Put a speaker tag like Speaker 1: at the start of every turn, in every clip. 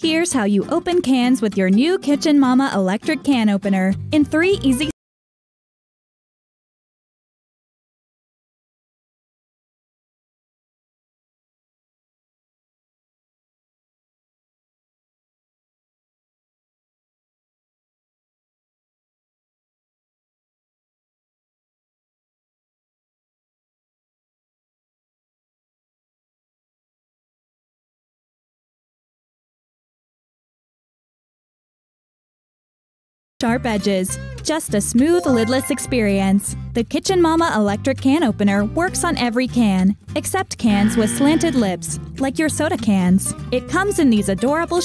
Speaker 1: Here's how you open cans with your new Kitchen Mama electric can opener in three easy sharp edges. Just a smooth lidless experience. The Kitchen Mama electric can opener works on every can, except cans with slanted lips, like your soda cans. It comes in these adorable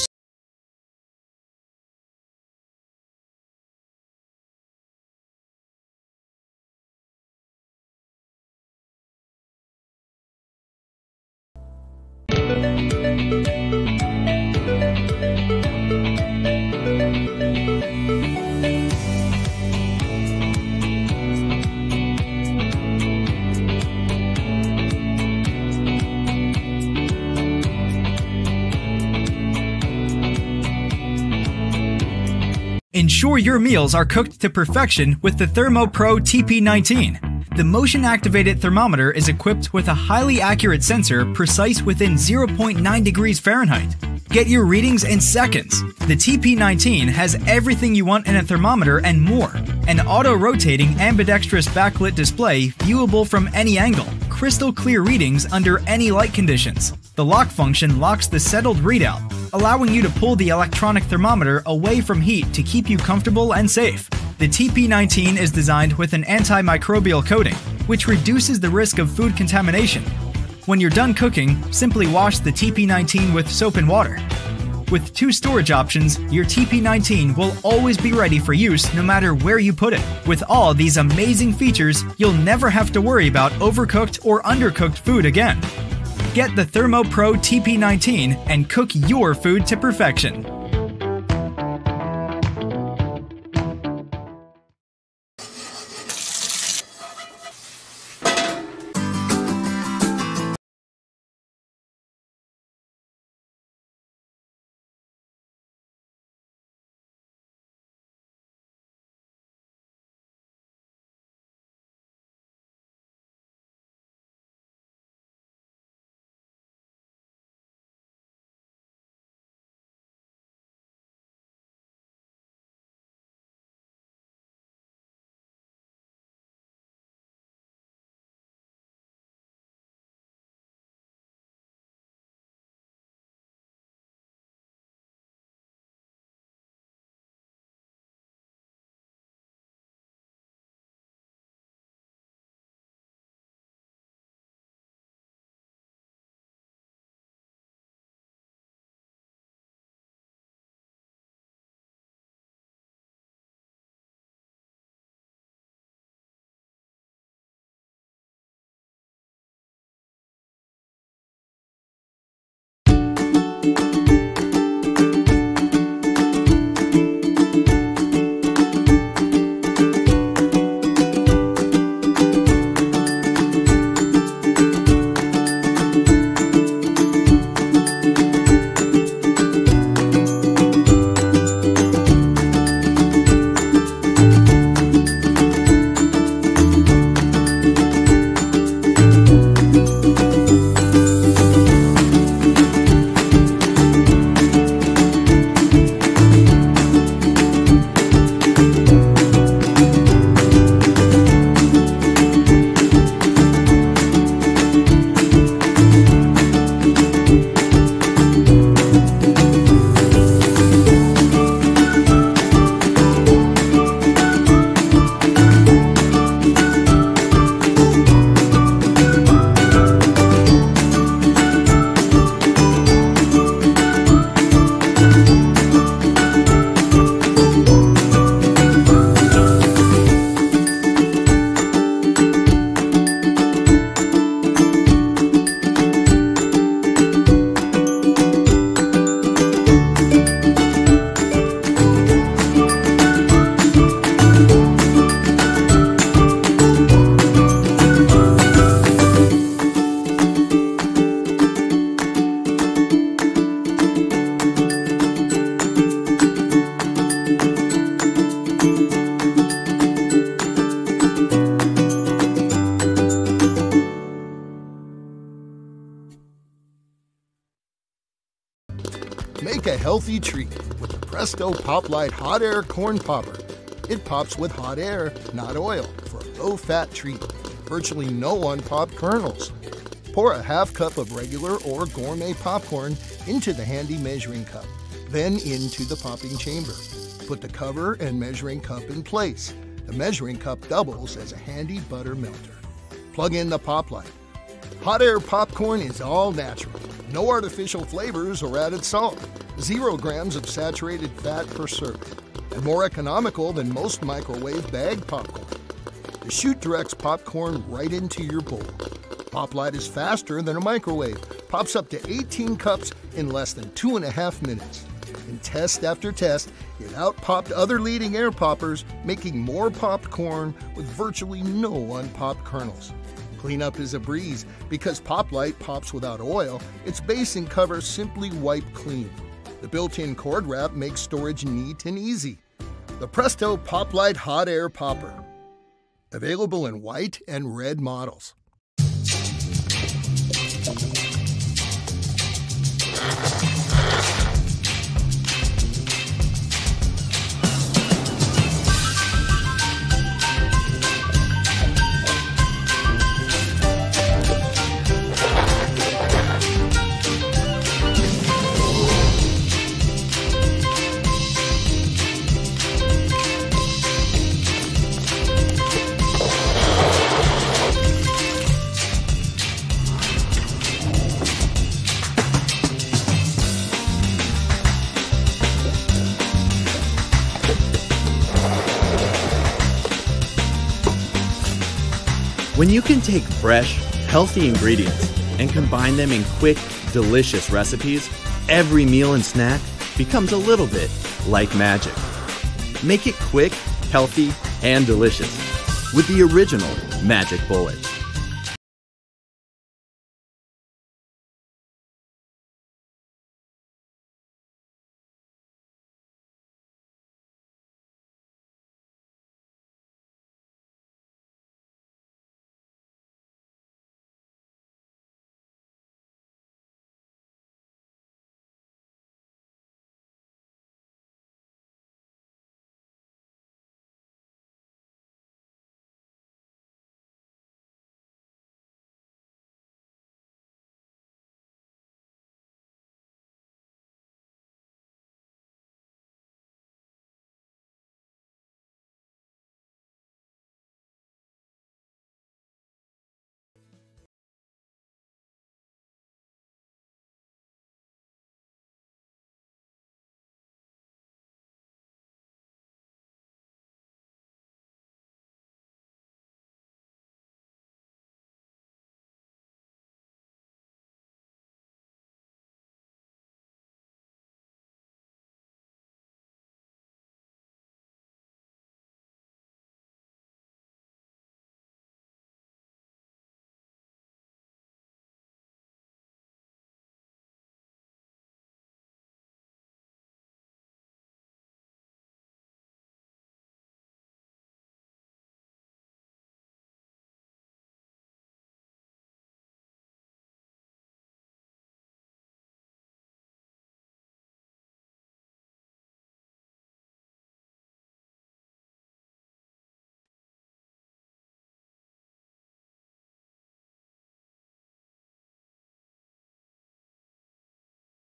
Speaker 2: Ensure your meals are cooked to perfection with the ThermoPro TP19. The motion activated thermometer is equipped with a highly accurate sensor precise within 0.9 degrees Fahrenheit. Get your readings in seconds. The TP19 has everything you want in a thermometer and more. An auto rotating ambidextrous backlit display viewable from any angle, crystal clear readings under any light conditions. The lock function locks the settled readout, allowing you to pull the electronic thermometer away from heat to keep you comfortable and safe. The TP19 is designed with an antimicrobial coating, which reduces the risk of food contamination. When you're done cooking, simply wash the TP19 with soap and water. With two storage options, your TP19 will always be ready for use no matter where you put it. With all these amazing features, you'll never have to worry about overcooked or undercooked food again. Get the ThermoPro TP19 and cook your food to perfection.
Speaker 3: A healthy treat with the Presto PopLite Hot Air Corn Popper. It pops with hot air, not oil, for a low fat treat. Virtually no unpopped kernels. Pour a half cup of regular or gourmet popcorn into the handy measuring cup, then into the popping chamber. Put the cover and measuring cup in place. The measuring cup doubles as a handy butter melter. Plug in the pop light. Hot air popcorn is all natural. No artificial flavors or added salt. Zero grams of saturated fat per serving. And more economical than most microwave bag popcorn. The chute directs popcorn right into your bowl. PopLite is faster than a microwave. Pops up to 18 cups in less than two and a half minutes. In test after test, it outpopped other leading air poppers, making more popped corn with virtually no unpopped kernels. Cleanup is a breeze because PopLite pops without oil. Its base and cover simply wipe clean. The built-in cord wrap makes storage neat and easy. The Presto PopLite Hot Air Popper. Available in white and red models.
Speaker 4: When you can take fresh, healthy ingredients and combine them in quick, delicious recipes, every meal and snack becomes a little bit like magic. Make it quick, healthy, and delicious with the original Magic Bullet.